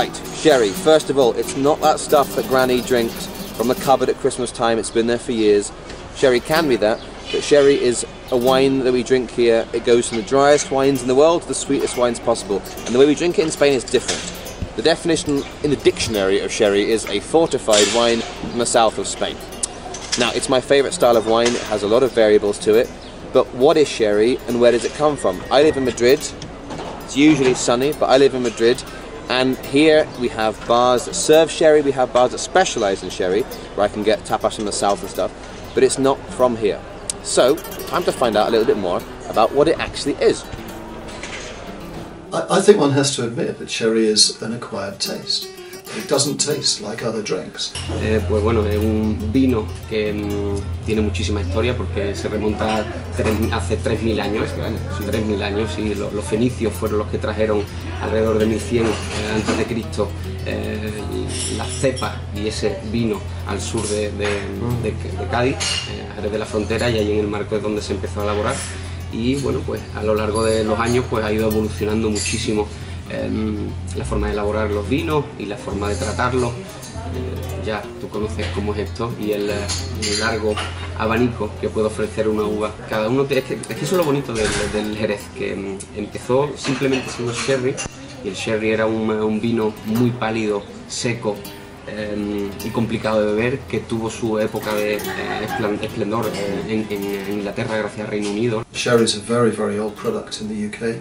Right, sherry. First of all, it's not that stuff that Granny drinks from the cupboard at Christmas time. It's been there for years. Sherry can be that, but sherry is a wine that we drink here. It goes from the driest wines in the world to the sweetest wines possible. And the way we drink it in Spain is different. The definition in the dictionary of sherry is a fortified wine from the south of Spain. Now, it's my favourite style of wine. It has a lot of variables to it. But what is sherry and where does it come from? I live in Madrid. It's usually sunny, but I live in Madrid. And here we have bars that serve sherry, we have bars that specialise in sherry, where I can get tapas from the south and stuff, but it's not from here. So, time to find out a little bit more about what it actually is. I, I think one has to admit that sherry is an acquired taste. It doesn't taste like other drinks. Eh, pues bueno, es un vino que mm, tiene muchísima historia porque se remonta tres- hace 3.000 años, bueno, son 3.000 años y lo- los fenicios fueron los que trajeron alrededor de 1100 eh, antes de Cristo eh, la cepa y ese vino al sur de, de- de- de Cádiz, eh, a Jerez de la Frontera y ahí en el marco es donde se empezó a elaborar y bueno, pues a lo largo de los años pues ha ido evolucionando muchísimo la forma de elaborar los vinos y la forma de tratarlos. Eh, ya tú conoces cómo es esto y el, eh, el largo abanico que puede ofrecer una uva. Cada uno te- es, que, es que eso es lo bonito del, del Jerez, que mm, empezó simplemente siendo sherry y el sherry era un, eh, un vino muy pálido, seco. em, y complicado de beber que tuvo su época de eh, esplendor en, en Inglaterra gracias al Reino Unido Sherry is a very, very old product in the UK.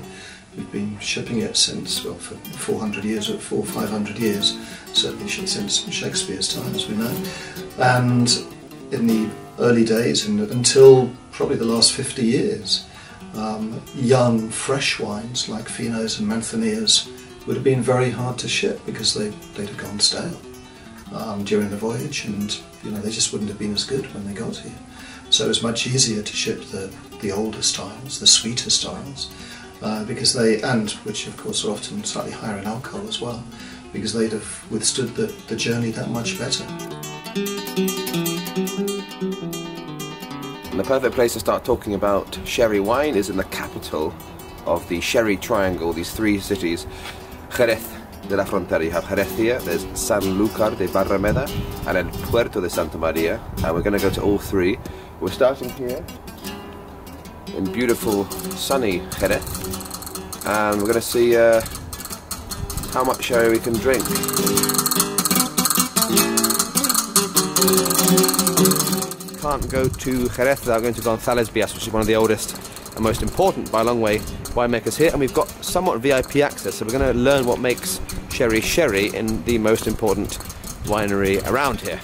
We've been shipping it since, well, for 400 years, or four or 500 years, certainly since Shakespeare's time, as we know. And in the early days, and until probably the last 50 years, um, young, fresh wines like Finos and Manzanillas would have been very hard to ship because they, they'd have gone stale um, during the voyage, and you know they just wouldn't have been as good when they got here. So it was much easier to ship the, the older styles, the sweeter styles, uh, because they and which of course are often slightly higher in alcohol as well, because they'd have withstood the, the journey that much better. And the perfect place to start talking about sherry wine is in the capital of the Sherry Triangle, these three cities, Jerez de la Frontera. You have Jerez here, there's Sanlúcar de Barrameda, and then Puerto de Santa Maria. And we're going to go to all three. We're starting here in beautiful sunny Jerez, and we're going to see uh, how much sherry we can drink. can't go to Jerez without going to González Byass, which is one of the oldest and most important, by a long way, winemakers here. And we've got somewhat VIP access, so we're going to learn what makes sherry sherry in the most important winery around here.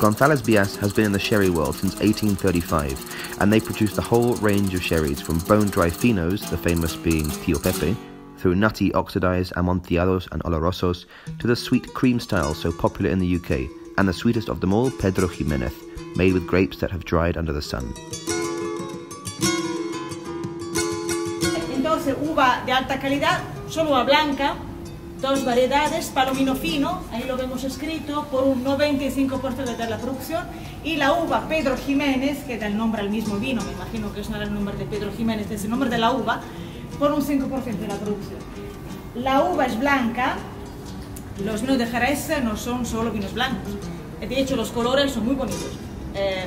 González Byass has been in the sherry world since 1835, and they produce the whole range of sherries from bone dry finos, the famous being Tío Pepe, through nutty oxidized amontillados and olorosos, to the sweet cream style so popular in the UK, and the sweetest of them all, Pedro Jimenez, made with grapes that have dried under the sun. Entonces, uva de alta calidad, solo uva blanca, dos variedades, palomino fino, ahí lo vemos escrito, por un 95% de la producción, y la uva Pedro Jiménez, que da el nombre al mismo vino, me imagino que es el nombre de Pedro Jiménez, es el nombre de la uva, por un 5% de la producción. La uva es blanca, los vinos de Jerez no son solo vinos blancos, de hecho los colores son muy bonitos. Eh,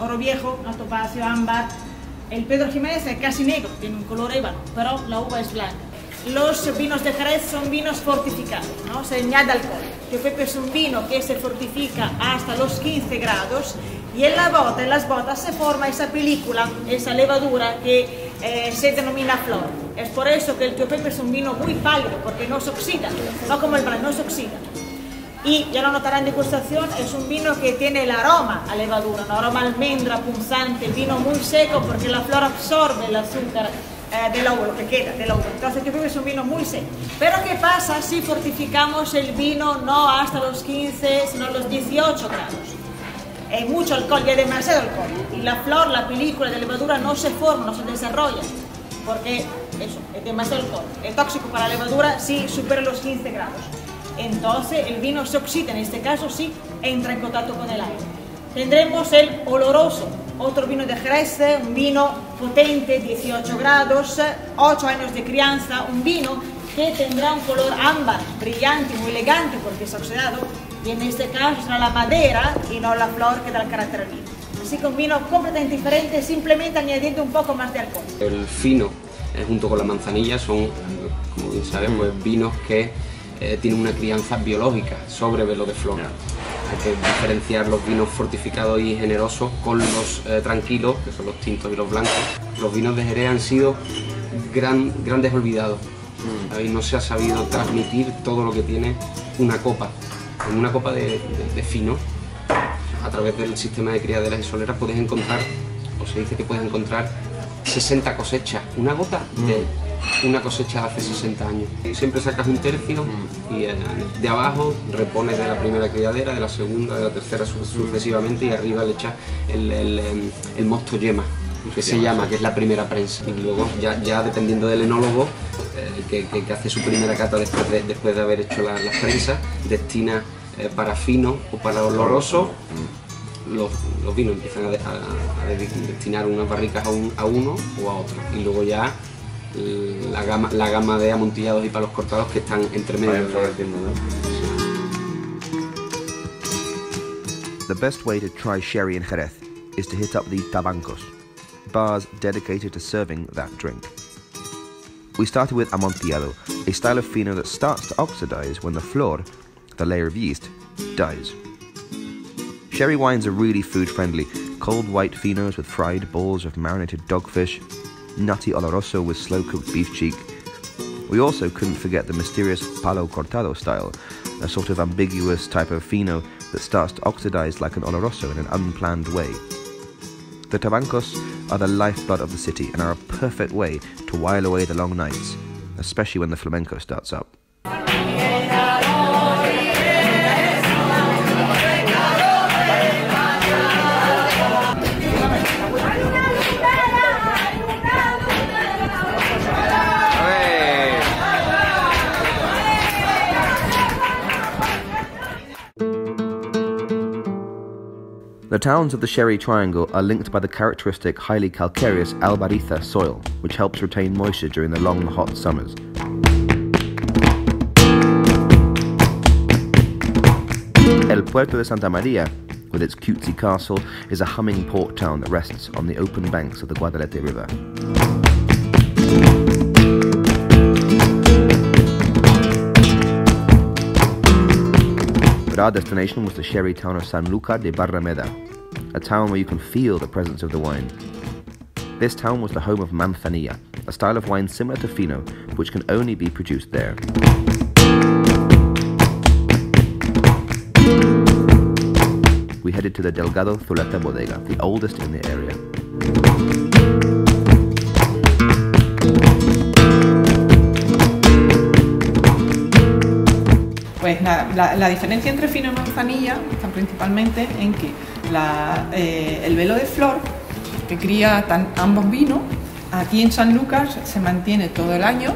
oro viejo, topacio, ámbar, el Pedro Jiménez es casi negro, tiene un color ébano, pero la uva es blanca. Los vinos de Jerez son vinos fortificados, ¿no? se añade alcohol. Que Pepe es un vino que se fortifica hasta los 15 grados y en la bota, en las botas se forma esa película, esa levadura que eh, se denomina flor. Es por eso que el Tío Pepe es un vino muy pálido, porque no se oxida, no como el blanco, no se oxida. Y ya lo notarán en degustación, es un vino que tiene el aroma a levadura, un aroma almendra punzante, vino muy seco porque la flor absorbe el azúcar eh, de la uva, lo que queda de la uva. Entonces yo creo que es un vino muy seco. Pero ¿qué pasa si fortificamos el vino no hasta los 15, sino los 18 grados? Hay mucho alcohol, ya hay demasiado alcohol. Y la flor, la película de levadura no se forma, no se desarrolla. Porque eso, es demasiado alcohol. Es tóxico para la levadura si supera los 15 grados. Entonces el vino se oxida, en este caso sí, entra en contacto con el aire. Tendremos el oloroso, otro vino de Jerez, un vino potente, 18 grados, 8 años de crianza, un vino que tendrá un color ámbar, brillante, muy elegante porque es oxidado, y en este caso será la madera y no la flor que da el carácter al vino. Así que un vino completamente diferente, simplemente añadiendo un poco más de alcohol. El fino, eh, junto con la manzanilla, son, como bien saben, pues, vinos que eh, tienen una crianza biológica sobre velo de flor. Hay que diferenciar los vinos fortificados y generosos con los eh, tranquilos, que son los tintos y los blancos. Los vinos de Jerez han sido gran, grandes olvidados. Ahí no se ha sabido transmitir todo lo que tiene una copa. En una copa de, de- de fino, a través del sistema de criaderas y soleras, puedes encontrar, o se dice que puedes encontrar 60 cosechas. Una gota de una cosecha hace 60 años. Siempre sacas un tercio y eh, de abajo repones de la primera criadera, de la segunda, de la tercera su- sucesivamente y arriba le echas el, el, em, el mosto yema que se llama, que es la primera prensa. Y luego, ya, ya dependiendo del enólogo, eh, que, que- que hace su primera cata después de, después de haber hecho la- las prensas, destina eh, para fino o para oloroso. Los, los vinos empiezan a, de- a- a de- destinar unas barricas a, un- a uno o a otro. Y luego ya la gama, la gama de amontillados y palos cortados que están entre medio. The best way to try sherry in Jerez is to hit up the tabancos, bars dedicated to serving that drink. We started with amontillado, a style of fino that starts to oxidize when the flor, the layer of yeast, dies. Sherry wines are really food friendly. Cold white finos with fried balls of marinated dogfish, nutty oloroso with slow cooked beef cheek. We also couldn't forget the mysterious palo cortado style, a sort of ambiguous type of fino that starts to oxidize like an oloroso in an unplanned way. The tabancos are the lifeblood of the city and are a perfect way to while away the long nights, especially when the flamenco starts up. The towns of the Sherry Triangle are linked by the characteristic highly calcareous Albariza soil, which helps retain moisture during the long, hot summers. El Puerto de Santa Maria, with its cutesy castle, is a humming port town that rests on the open banks of the Guadalete River. But our destination was the sherry town of Sanlúcar de Barrameda, a town where you can feel the presence of the wine. This town was the home of manzanilla, a style of wine similar to fino, which can only be produced there. We headed to the Delgado Zuleta bodega, the oldest in the area. Pues nada, la, la diferencia entre fino y manzanilla está principalmente en que la- eh, el velo de flor que cría tan- ambos vinos, aquí en San Lucas se mantiene todo el año,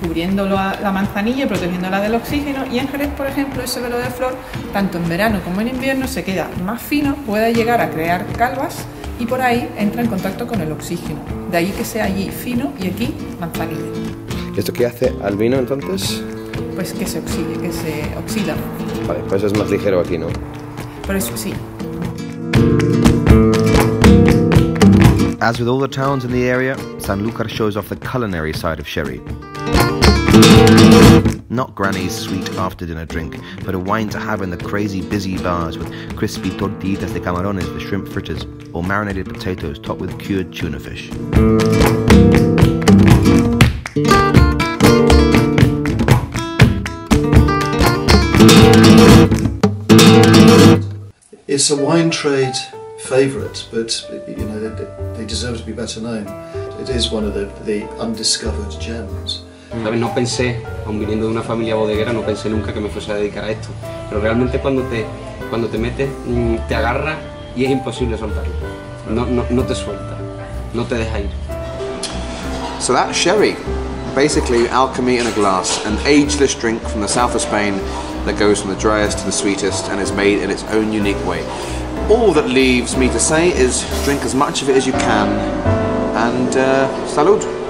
cubriendo la, la manzanilla y protegiéndola del oxígeno, y en Jerez, por ejemplo, ese velo de flor, tanto en verano como en invierno, se queda más fino, puede llegar a crear calvas y por ahí entra en contacto con el oxígeno. De ahí que sea allí fino y aquí manzanilla. ¿Esto qué hace al vino entonces? Pues que se oxide, que se oxida. Vale, pues es más ligero aquí, ¿no? Por eso sí, As with all the towns in the area, Sanlúcar shows off the culinary side of sherry. Not Granny's sweet after dinner drink, but a wine to have in the crazy busy bars with crispy tortillitas de camarones the shrimp fritters, or marinated potatoes topped with cured tuna fish. It's a wine trade favourite, but you know they, they deserve to be better known. It is one of the, the undiscovered gems. ¿Sabes? No pensé, aun viniendo de una familia bodeguera, no pensé nunca que me fuese a dedicar a esto. Pero realmente cuando te, cuando te metes, mm, te agarra y es imposible soltarlo. No, no, no te suelta, no te deja ir. So that's sherry. Basically, alchemy in a glass, an ageless drink from the south of Spain that goes from the driest to the sweetest and is made in its own unique way. All that leaves me to say is drink as much of it as you can and uh, salud.